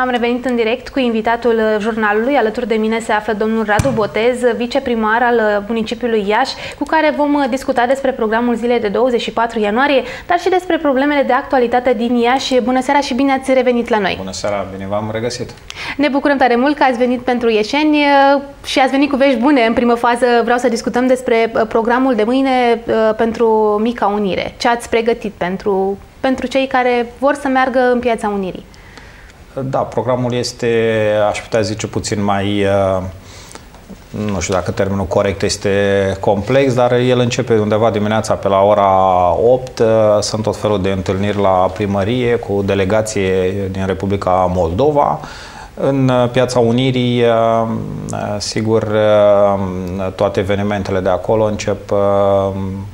Am revenit în direct cu invitatul jurnalului. Alături de mine se află domnul Radu Botez, viceprimar al municipiului Iași, cu care vom discuta despre programul zilei de 24 ianuarie, dar și despre problemele de actualitate din Iași. Bună seara și bine ați revenit la noi! Bună seara, bine v-am regăsit! Ne bucurăm tare mult că ați venit pentru ieșeni și ați venit cu vești bune. În primă fază vreau să discutăm despre programul de mâine pentru Mica Unire. Ce ați pregătit pentru, pentru cei care vor să meargă în Piața Unirii? Da, programul este, aș putea zice, puțin mai, uh, nu știu dacă termenul corect este complex, dar el începe undeva dimineața pe la ora 8. Uh, sunt tot felul de întâlniri la primărie cu delegație din Republica Moldova. În uh, Piața Unirii, sigur, toate evenimentele de acolo încep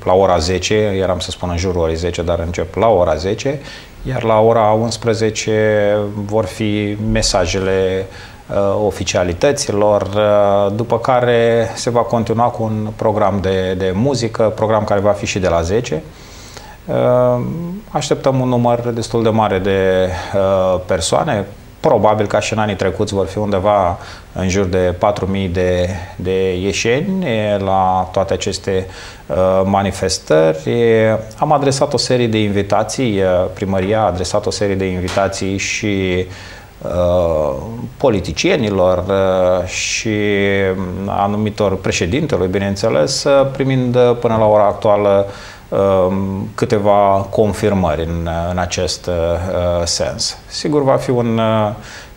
la ora 10, eram să spun în jurul orei 10, dar încep la ora 10 iar la ora 11 vor fi mesajele uh, oficialităților, uh, după care se va continua cu un program de, de muzică, program care va fi și de la 10. Uh, așteptăm un număr destul de mare de uh, persoane, probabil ca și în anii trecuți vor fi undeva în jur de 4.000 de, de ieșeni la toate aceste uh, manifestări. Am adresat o serie de invitații, uh, primăria a adresat o serie de invitații și uh, politicienilor uh, și anumitor președintelui, bineînțeles, uh, primind până la ora actuală Um, câteva confirmări în, în acest uh, sens. Sigur, va fi un uh,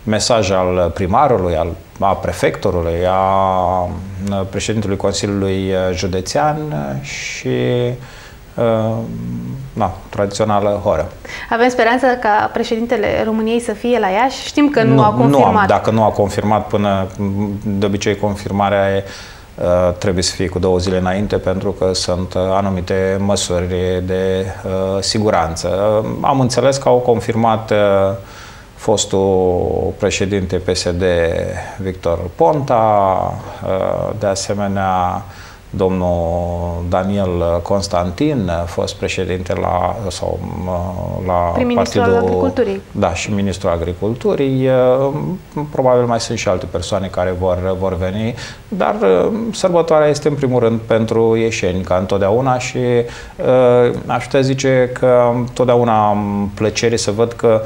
mesaj al primarului, al, a prefectorului, a uh, președintelui Consiliului Județean și na, tradițională horă. Avem speranța ca președintele României să fie la Iași? Știm că nu, nu a confirmat. Nu, dacă nu a confirmat până, de obicei confirmarea e Uh, trebuie să fie cu două zile înainte pentru că sunt uh, anumite măsuri de uh, siguranță. Am înțeles că au confirmat fostul președinte PSD Victor Ponta, de asemenea domnul Daniel Constantin, fost președinte la, sau, la Partidul... Agriculturii. Da, și Ministrul Agriculturii. Probabil mai sunt și alte persoane care vor, vor veni, dar sărbătoarea este în primul rând pentru ieșeni, ca întotdeauna și aș putea zice că întotdeauna am plăcere să văd că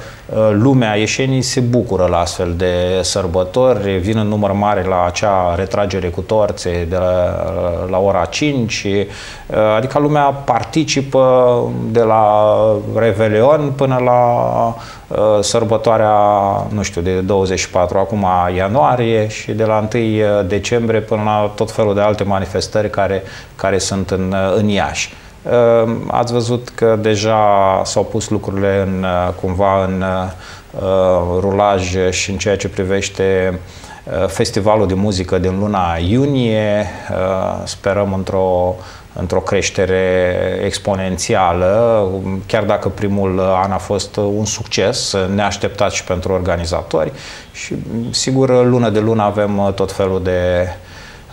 lumea ieșenii se bucură la astfel de sărbători, vin în număr mare la acea retragere cu torțe de la, la ora 5, uh, adică lumea participă de la Revelion până la uh, sărbătoarea, nu știu, de 24 acum ianuarie și de la 1 decembrie până la tot felul de alte manifestări care, care sunt în, în Iași. Uh, ați văzut că deja s-au pus lucrurile în, cumva în rulaj și în ceea ce privește Uh, festivalul de muzică din luna iunie. Uh, sperăm într-o într-o creștere exponențială, chiar dacă primul an a fost un succes neașteptat și pentru organizatori și sigur lună de lună avem tot felul de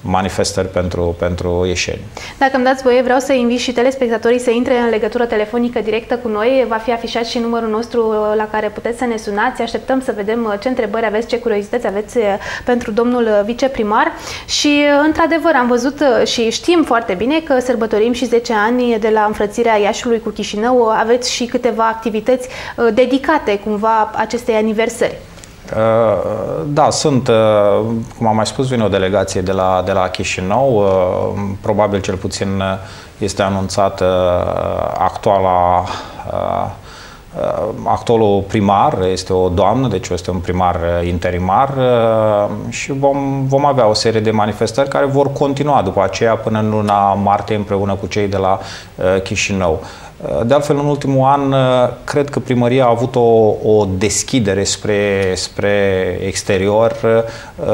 manifestări pentru, pentru ieșeni. Dacă îmi dați voie, vreau să invit și telespectatorii să intre în legătură telefonică directă cu noi. Va fi afișat și numărul nostru la care puteți să ne sunați. Așteptăm să vedem ce întrebări aveți, ce curiozități aveți pentru domnul viceprimar. Și, într-adevăr, am văzut și știm foarte bine că sărbătorim și 10 ani de la înfrățirea Iașului cu Chișinău. Aveți și câteva activități dedicate, cumva, acestei aniversări. Uh, da, sunt, uh, cum am mai spus, vine o delegație de la, de la Chișinău, uh, probabil cel puțin este anunțată actuala actualul primar este o doamnă, deci este un primar interimar și vom, vom avea o serie de manifestări care vor continua după aceea până în luna martie împreună cu cei de la Chișinău. De altfel, în ultimul an, cred că primăria a avut o, o deschidere spre, spre exterior uh,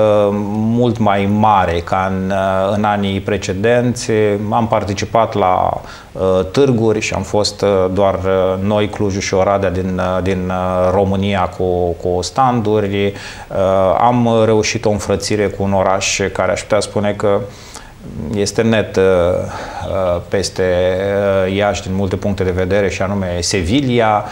mult mai mare ca în, uh, în anii precedenți. Am participat la uh, târguri și am fost doar noi, Clujul și Oradea din, din România cu, cu standuri. Am reușit o înfrățire cu un oraș care aș putea spune că este net peste Iași din multe puncte de vedere și anume Sevilla.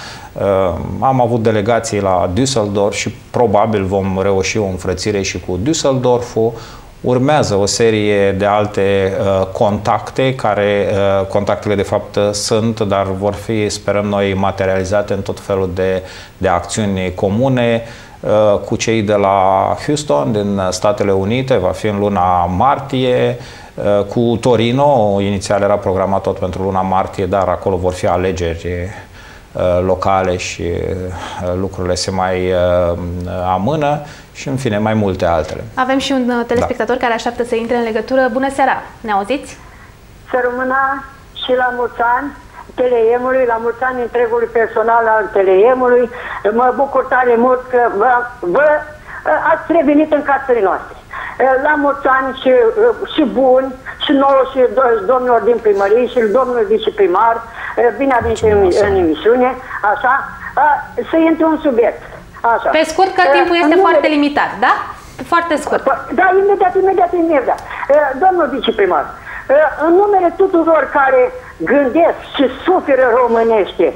Am avut delegații la Düsseldorf și probabil vom reuși o înfrățire și cu Düsseldorful. Urmează o serie de alte uh, contacte, care uh, contactele de fapt sunt, dar vor fi, sperăm noi, materializate în tot felul de, de acțiuni comune uh, cu cei de la Houston, din Statele Unite, va fi în luna martie, uh, cu Torino, inițial era programat tot pentru luna martie, dar acolo vor fi alegeri uh, locale și uh, lucrurile se mai amână și în fine mai multe altele. Avem și un uh, telespectator da. care așteaptă să intre în legătură. Bună seara! Ne auziți? Să rămână și la mulți ani Teleemului, la mulți ani întregului personal al Teleemului. Mă bucur tare mult că vă, vă uh, ați revenit în casele noastre. Uh, la mulți ani și, și bun, și nouă și domnilor din primărie și domnul viceprimar, bine a venit în, în emisiune, așa, să intru un subiect. Așa. Pe scurt, că timpul este numele... foarte limitat, da? Foarte scurt. Da, imediat, imediat, imediat. Domnul viceprimar, în numele tuturor care gândesc și suferă românește,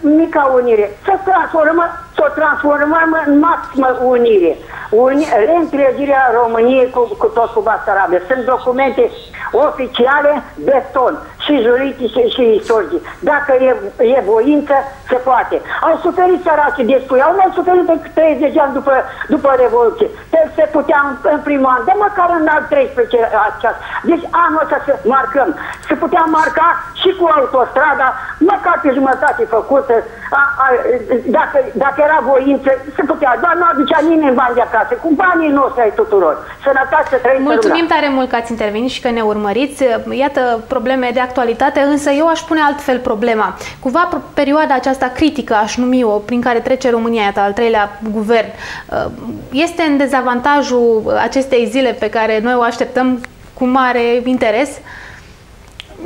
mica unire, să transformăm, să o transformăm în maximă unire. Uni, reîntregirea României cu, cu tot cu Basarabia. Sunt documente oficiale de ton și juridice și istorice. Dacă e, e voință, se poate. Au suferit săracii de spui, au mai suferit de 30 ani după, după Revoluție. Deci se putea în, în primul an, de măcar în al 13 aceast. Deci anul ăsta să marcăm. Se putea marca și cu autostrada, măcar pe jumătate făcută. A, a, dacă, dacă era voință, se putea. Doar nu aducea nimeni bani de acasă. Cu banii noștri ai tuturor. Sănătate să trăim Mulțumim tare mult că ați intervenit și că ne urmăriți. Iată probleme de actualitate, însă eu aș pune altfel problema. Cumva perioada aceasta critică, aș numi-o, prin care trece România, iată, al treilea guvern, uh, este în dezavantajul acestei zile pe care noi o așteptăm cu mare interes?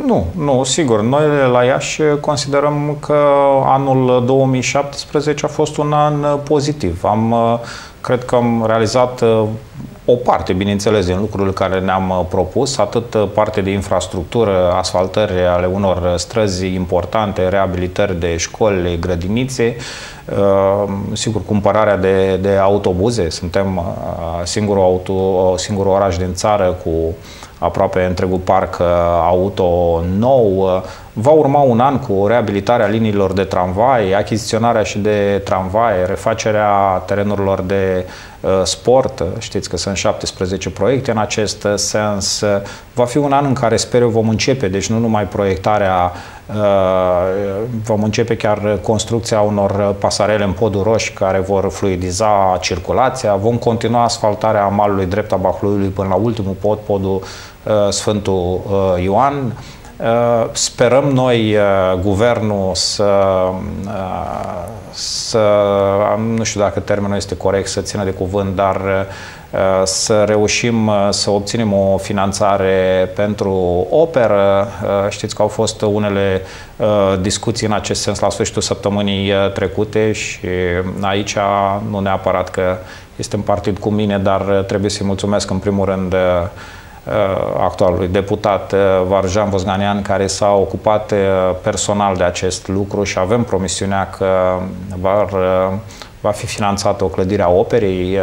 Nu, nu, sigur. Noi la Iași considerăm că anul 2017 a fost un an pozitiv. Am, cred că am realizat o parte, bineînțeles, din lucrurile care ne-am uh, propus, atât uh, parte de infrastructură, asfaltări ale unor străzi importante, reabilitări de școli, grădinițe, uh, sigur, cumpărarea de, de autobuze. Suntem singurul, auto, singurul oraș din țară cu aproape întregul parc auto nou. Va urma un an cu reabilitarea liniilor de tramvai, achiziționarea și de tramvai, refacerea terenurilor de uh, sport. Știți că sunt 17 proiecte în acest sens. Va fi un an în care sper eu vom începe, deci nu numai proiectarea, uh, vom începe chiar construcția unor pasarele în podul roș care vor fluidiza circulația. Vom continua asfaltarea malului drept a Bahluiului până la ultimul pod, podul uh, Sfântul Ioan. Uh, sperăm noi, uh, guvernul, să, uh, să, nu știu dacă termenul este corect, să țină de cuvânt, dar să reușim să obținem o finanțare pentru operă. Știți că au fost unele discuții în acest sens la sfârșitul săptămânii trecute și aici nu neapărat că este în partid cu mine, dar trebuie să-i mulțumesc în primul rând Uh, actualului deputat uh, Varjan Vosganian, care s-a ocupat uh, personal de acest lucru și avem promisiunea că va, va fi finanțată o clădire a operei.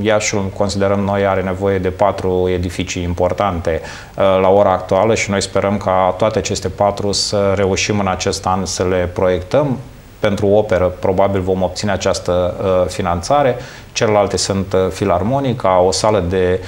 Iașul, considerăm noi, are nevoie de patru edificii importante la ora actuală și noi sperăm ca toate aceste patru să reușim în acest an să le proiectăm pentru operă probabil vom obține această uh, finanțare. Celelalte sunt uh, filarmonica, o sală de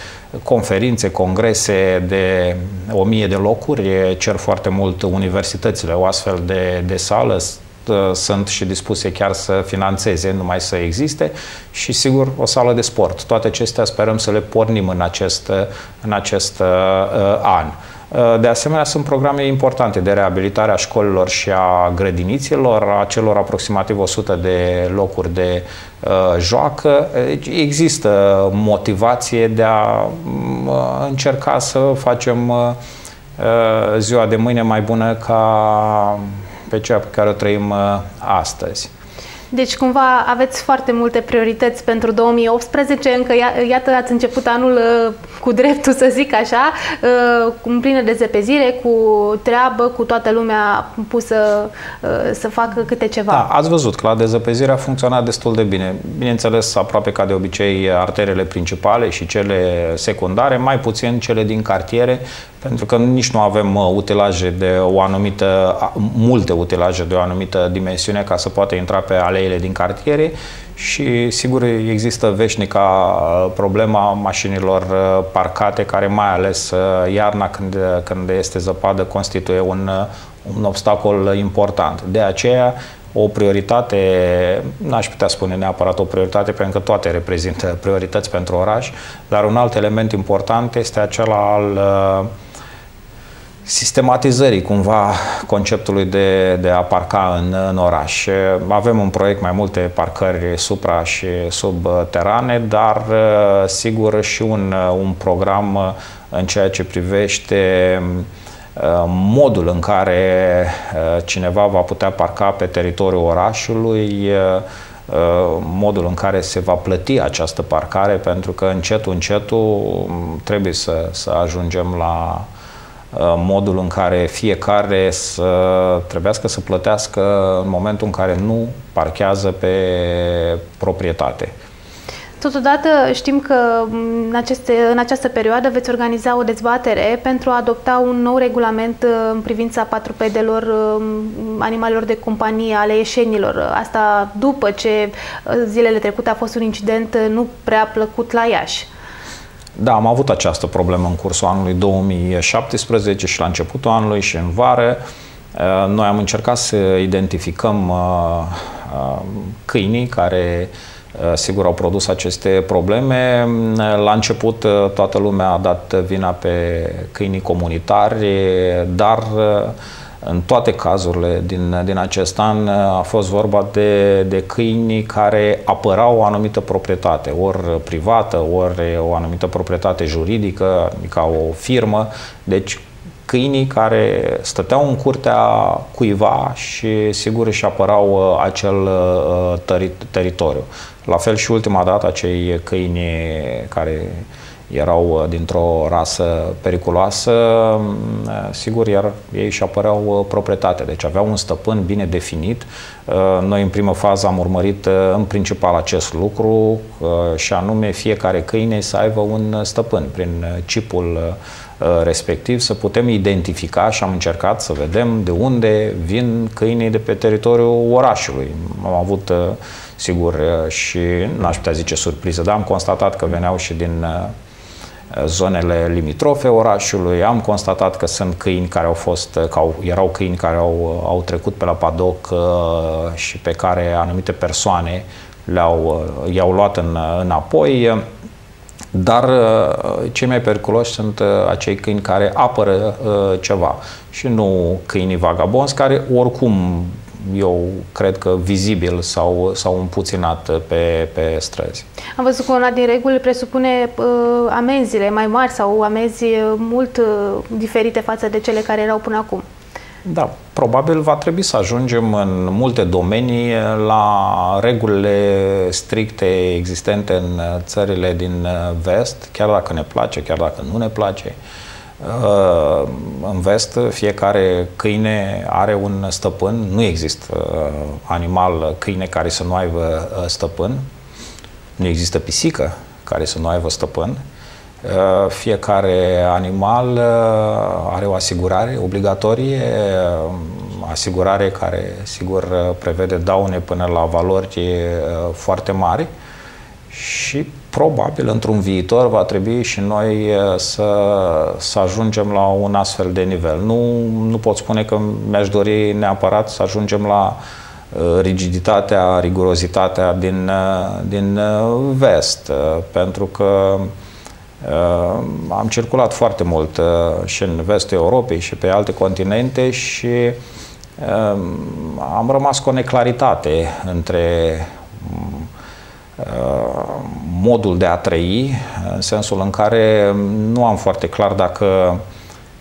conferințe, congrese de o mie de locuri. Cer foarte mult universitățile o astfel de, de sală uh, sunt și dispuse chiar să financeze, numai să existe și sigur o sală de sport. Toate acestea sperăm să le pornim în acest, în acest uh, an. De asemenea, sunt programe importante de reabilitare a școlilor și a grădiniților, a celor aproximativ 100 de locuri de uh, joacă. Deci există motivație de a uh, încerca să facem uh, ziua de mâine mai bună ca pe cea pe care o trăim uh, astăzi. Deci, cumva, aveți foarte multe priorități pentru 2018, încă, iată, ați început anul uh, cu dreptul să zic așa, cu plină de zepezire, cu treabă, cu toată lumea pusă să facă câte ceva. Da, ați văzut că la dezăpezire a funcționat destul de bine. Bineînțeles, aproape ca de obicei, arterele principale și cele secundare, mai puțin cele din cartiere, pentru că nici nu avem utilaje de o anumită, multe utilaje de o anumită dimensiune ca să poată intra pe aleile din cartiere și sigur există veșnica uh, problema mașinilor uh, parcate care mai ales uh, iarna când, când este zăpadă constituie un, un obstacol important. De aceea o prioritate, n-aș putea spune neapărat o prioritate, pentru că toate reprezintă priorități pentru oraș, dar un alt element important este acela al uh, sistematizării cumva conceptului de, de a parca în, în oraș. Avem un proiect mai multe parcări supra și subterane, dar sigur și un, un program în ceea ce privește modul în care cineva va putea parca pe teritoriul orașului, modul în care se va plăti această parcare, pentru că încetul, încetul trebuie să, să ajungem la, Uh, modul în care fiecare să trebuiască să plătească în momentul în care nu parchează pe proprietate. Totodată știm că în, aceste, în această perioadă veți organiza o dezbatere pentru a adopta un nou regulament uh, în privința patrupedelor um, animalelor de companie, ale ieșenilor. Asta după ce uh, zilele trecute a fost un incident nu prea plăcut la Iași. Da, am avut această problemă în cursul anului 2017 și la începutul anului și în vară. Uh, noi am încercat să identificăm uh, uh, câinii care sigur au produs aceste probleme. La început toată lumea a dat vina pe câinii comunitari, dar în toate cazurile din, din acest an a fost vorba de, de câini care apărau o anumită proprietate, ori privată, ori o anumită proprietate juridică, ca o firmă. Deci câinii care stăteau în curtea cuiva și sigur își apărau uh, acel uh, teri- teritoriu. La fel și ultima dată acei câini care erau uh, dintr-o rasă periculoasă, mm, uh, sigur, iar ei își apăreau uh, proprietate. Deci aveau un stăpân bine definit. Noi, în primă fază, am urmărit în principal acest lucru și anume fiecare câine să aibă un stăpân prin chipul respectiv, să putem identifica și am încercat să vedem de unde vin câinii de pe teritoriul orașului. Am avut, sigur, și n-aș putea zice surpriză, dar am constatat că veneau și din zonele limitrofe orașului. Am constatat că sunt câini care au fost, că au, erau câini care au, au trecut pe la padoc uh, și pe care anumite persoane le-au, uh, i-au luat în, înapoi. Dar uh, cei mai periculoși sunt acei câini care apără ceva și nu câinii vagabonzi care oricum eu cred că vizibil sau, sau împuținat pe, pe străzi. Am văzut că una din reguli presupune uh, amenziile mai mari sau amenzi mult uh, diferite față de cele care erau până acum. Da, probabil va trebui să ajungem în multe domenii la regulile stricte existente în țările din vest, chiar dacă ne place, chiar dacă nu ne place. Uh, Uh, în vest, fiecare câine are un stăpân. Nu există uh, animal câine care să nu aibă uh, stăpân. Nu există pisică care să nu aibă stăpân. Fiecare animal are o asigurare obligatorie, asigurare care, sigur, prevede daune până la valori foarte mari și probabil într-un viitor va trebui și noi să, să ajungem la un astfel de nivel. Nu, nu pot spune că mi-aș dori neapărat să ajungem la rigiditatea, rigurozitatea din, din vest, pentru că am circulat foarte mult și în vestul Europei și pe alte continente și am rămas cu o neclaritate între Uh, modul de a trăi, în sensul în care nu am foarte clar dacă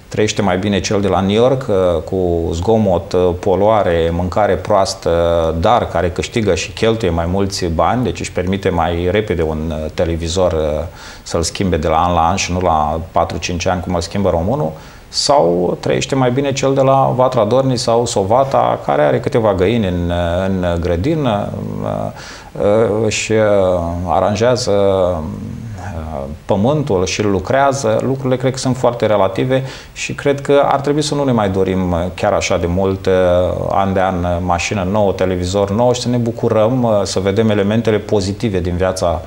trăiește mai bine cel de la New York cu zgomot, poluare, mâncare proastă, dar care câștigă și cheltuie mai mulți bani, deci își permite mai repede un televizor să-l schimbe de la an la an și nu la 4-5 ani cum îl schimbă românul, sau trăiește mai bine cel de la Vatra Dorni sau Sovata, care are câteva găini în, în grădină, își aranjează pământul și îl lucrează, lucrurile cred că sunt foarte relative și cred că ar trebui să nu ne mai dorim chiar așa de mult an de an mașină nouă, televizor nou și să ne bucurăm să vedem elementele pozitive din viața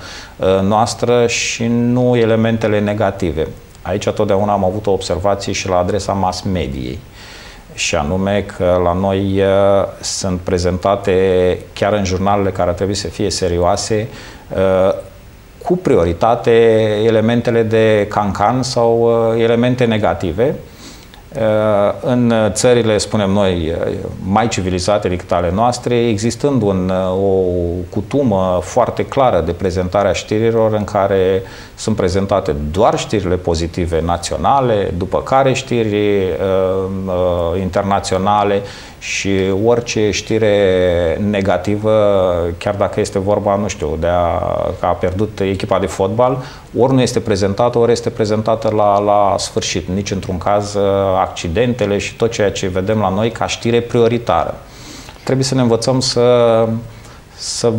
noastră și nu elementele negative. Aici totdeauna am avut o observație și la adresa mass mediei și anume că la noi uh, sunt prezentate chiar în jurnalele care ar trebui să fie serioase uh, cu prioritate elementele de cancan sau uh, elemente negative. Uh, în țările, spunem noi, uh, mai civilizate decât ale noastre, existând un, uh, o cutumă foarte clară de prezentare a știrilor în care sunt prezentate doar știrile pozitive naționale, după care știri uh, uh, internaționale și orice știre negativă, chiar dacă este vorba, nu știu, de a, că a pierdut echipa de fotbal, ori nu este prezentată, ori este prezentată la, la sfârșit. Nici într-un caz accidentele și tot ceea ce vedem la noi ca știre prioritară. Trebuie să ne învățăm să să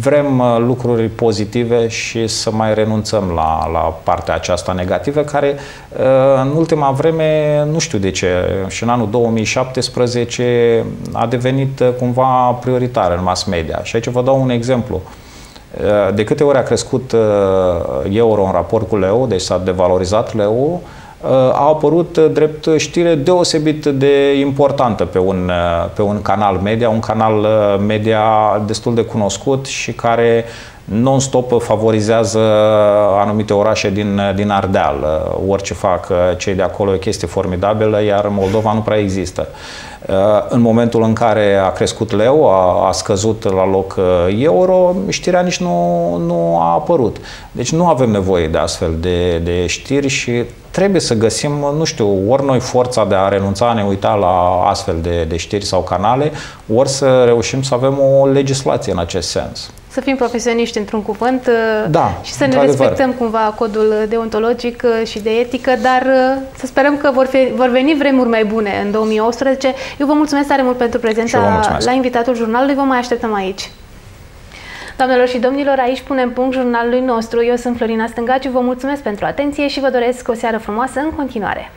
vrem uh, lucruri pozitive și să mai renunțăm la, la partea aceasta negativă, care uh, în ultima vreme, nu știu de ce, și în anul 2017 a devenit uh, cumva prioritară în mass media. Și aici vă dau un exemplu. De câte ori a crescut euro în raport cu leu, deci s-a devalorizat leu, a apărut drept știre deosebit de importantă pe un, pe un canal media, un canal media destul de cunoscut și care non-stop favorizează anumite orașe din, din Ardeal. Orice fac cei de acolo e o chestie formidabilă, iar Moldova nu prea există. În momentul în care a crescut leu, a, a scăzut la loc euro, știrea nici nu, nu a apărut. Deci nu avem nevoie de astfel de, de știri și trebuie să găsim, nu știu, ori noi forța de a renunța a ne uita la astfel de, de știri sau canale, ori să reușim să avem o legislație în acest sens. Să fim profesioniști într-un cuvânt da, și să ne respectăm cumva codul deontologic și de etică, dar să sperăm că vor, fi, vor veni vremuri mai bune în 2018. Eu vă mulțumesc tare mult pentru prezența la invitatul jurnalului, vă mai așteptăm aici. Doamnelor și domnilor, aici punem punct jurnalului nostru. Eu sunt Florina Stângaciu, vă mulțumesc pentru atenție și vă doresc o seară frumoasă în continuare.